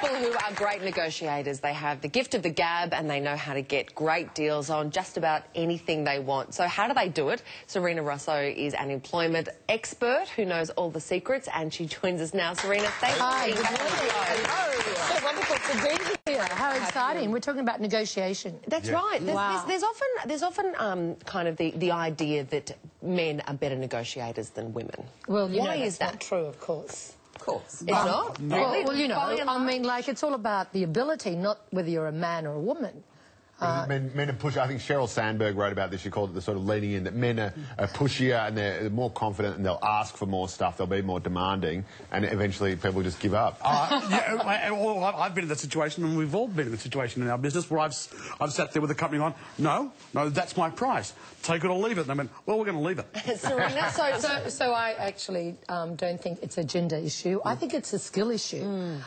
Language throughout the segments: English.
people who are great negotiators. They have the gift of the gab and they know how to get great deals on just about anything they want. So how do they do it? Sarina Russo is an employment expert who knows all the secrets and she joins us now. Sarina, thank Hi, you. good morning. Hello. So wonderful to be here. How exciting. We're talking about negotiation. That's right. There's, Wow. there's, there's often there's often um, kind of the, the idea that men are better negotiators than women. Well, you why know, is that? not true, of course. Of course, it's not. Well, Really? well, you know, I mean, like, it's all about the ability, not whether you're a man or a woman. Men, men are pushy. I think Sheryl Sandberg wrote about this. She called it the sort of leaning in that men are, are pushier and they're, they're more confident and they'll ask for more stuff. They'll be more demanding, and eventually people just give up. Uh, yeah, I- well, I've I've been in that situation, and we've all been in the situation in our business where I've, s- I've sat there with a company on, no, no, that's my price. Take it or leave it. And they went, well, we're going to leave it. Sarina, so, So, so I actually um, don't think it's a gender issue. I think it's a skill issue.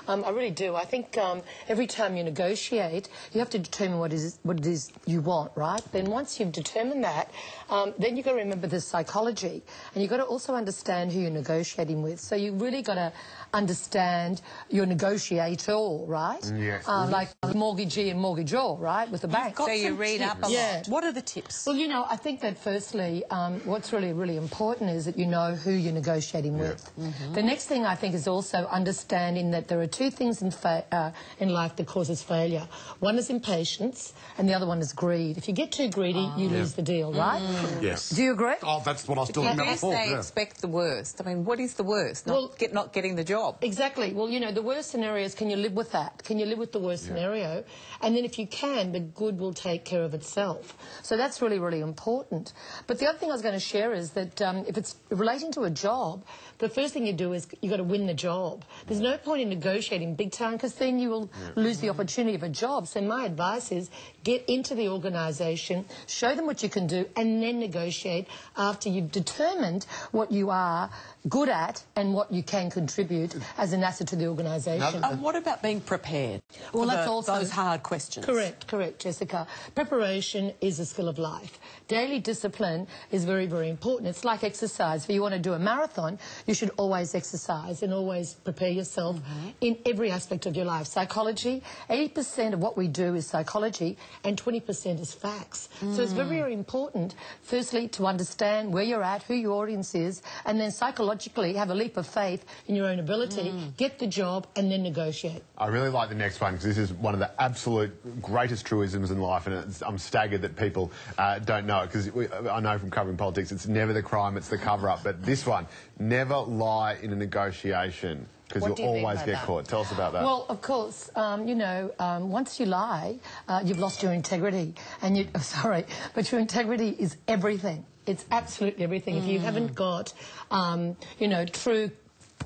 Um, I really do. I think um, every time you negotiate, you have to determine what is what it is you want, right? Then once you've determined that, um, then you've got to remember the psychology, and you've got to also understand who you're negotiating with. So you really got to understand your negotiator, right? Yes. Uh, like mortgagee and mortgagor, right, with the bank. So you read up a lot. Yeah. What are the tips? Well, you know, I think that firstly, um, what's really, really important is that you know who you're negotiating with. The next thing I think is also understanding that there are two things in, fa- uh, in life that causes failure. One is impatience, and the other one is greed. If you get too greedy, ah. you lose the deal, mm. right? Mm. Yes. Do you agree? Oh, that's what I was talking At about before. they yeah. expect the worst. I mean, what is the worst? Not, Well- get, not getting the job. Exactly. Well, you know, the worst scenario is can you live with that? Can you live with the worst scenario? And then if you can, the good will take care of itself. So that's really, really important. But the other thing I was going to share is that um, if it's relating to a job, the first thing you do is you've got to win the job. There's no point in negotiating big time because then you will lose the opportunity of a job. So my advice is get into the organisation, show them what you can do, and then negotiate after you've determined what you are good at and what you can contribute as an asset to the organisation. And what about being prepared? Well, that's the- also- those hard questions. Correct, correct, Jessica. Preparation is a skill of life. Daily discipline is very, very important. It's like exercise. If you want to do a marathon, you should always exercise and always prepare yourself mm-hmm. in every aspect of your life. Psychology, 80% of what we do is psychology and 20% is facts. So it's very, very important, firstly, to understand where you're at, who your audience is, and then psychologically have a leap of faith in your own ability, get the job, and then negotiate. I really like the next one because this is one of the absolute greatest truisms in life, and it's, I'm staggered that people uh, don't know it because I know from covering politics it's never the crime, it's the cover up. But this one, never lie in a negotiation because you'll do you mean always get that? caught. Tell us about that. Well, of course, um, you know, um, once you lie, uh, you've lost your integrity. And you, oh, sorry, but your integrity is everything. It's absolutely everything. If you Mm. haven't got, um, you know, true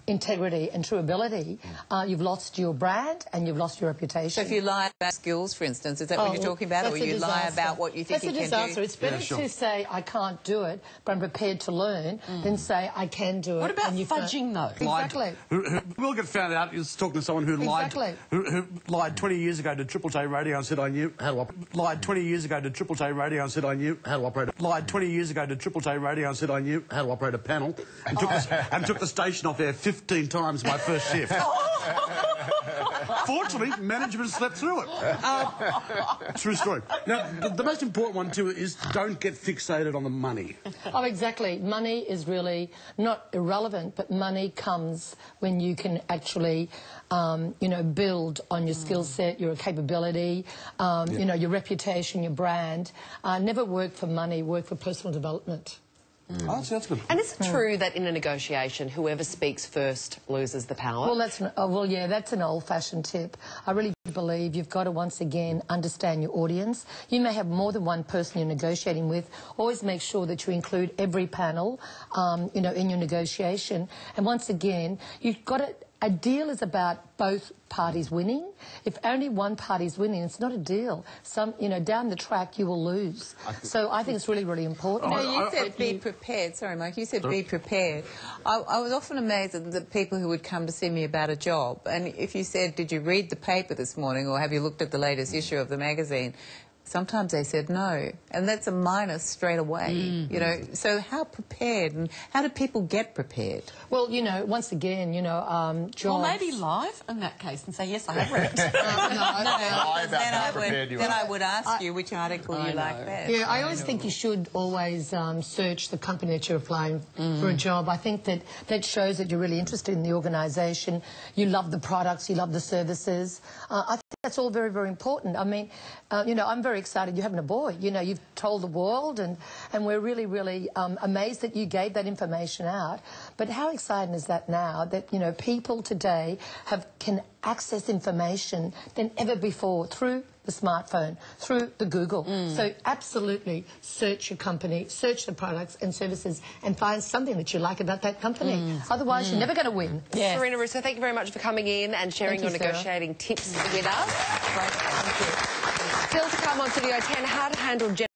integrity and true ability, uh, you've lost your brand and you've lost your reputation. So if you lie about skills, for instance, is that what Oh, you're talking about? Or that's a you lie about what you think that's you a disaster. It's better Yeah, sure. to say I can't do it, but I'm prepared to learn, than say I can do it. What about and you've got- fudging, though? Lied- Exactly. Who, who will get found out is talking to someone who lied. Exactly. Who, who lied 20 years ago to Triple J Radio and said I knew how to operate. Lied 20 years ago to Triple J Radio and said I knew how to operate. Lied 20 years ago to Triple J Radio and said I knew how to operate a panel, and took the, and took the station off air 15 times my first shift. Fortunately, management slept through it. Um, true story. Now, the, the most important one too is don't get fixated on the money. Oh, exactly. Money is really not irrelevant, but money comes when you can actually, um, you know, build on your skill set, your capability, um, you know, your reputation, your brand. Uh, never work for money, work for personal development. Oh, that's, that's good. And is it true that in a negotiation, whoever speaks first loses the power? Well, that's an, oh, well, yeah, that's an old-fashioned tip. I really believe you've got to once again understand your audience. You may have more than one person you're negotiating with. Always make sure that you include every panel, um, you know, in your negotiation. And once again, you've got to. A deal is about both parties winning. If only one party's winning, it's not a deal. Some, you know, down the track you will lose. So I think it's really, really important. No, you said be prepared. Sorry, Mike. You said be prepared. I, I was often amazed at the people who would come to see me about a job. And if you said, "Did you read the paper this morning?" or "Have you looked at the latest issue of the magazine?" Sometimes they said no, and that's a minus straight away. You know, so how prepared and how do people get prepared? Well, Well, you know, once again, you know, um, jobs. Or maybe live in that case and say, yes, I have read it. no, no, Lie then, I would, you then. I would ask you which article I you like best. Yeah, I always think you should always um, search the company that you're applying for a job. I think that that shows that you're really interested in the organisation. You love the products, you love the services. Uh, I think that's all very, very important. I mean, uh, you know, I'm very excited you're having a boy. You know, you've told the world, and, and we're really, really um, amazed that you gave that information out. But how exciting is that now that, you know, people today have can access information than ever before through the smartphone, through the Google. Mm. So absolutely search your company, search the products and services and find something that you like about that company. Mm. Otherwise, you're mm. never going to win. Yes. Sarina Russo, thank you very much for coming in and sharing Thank your you, Sarah. negotiating tips with us. Still to come on Studio 10, how to handle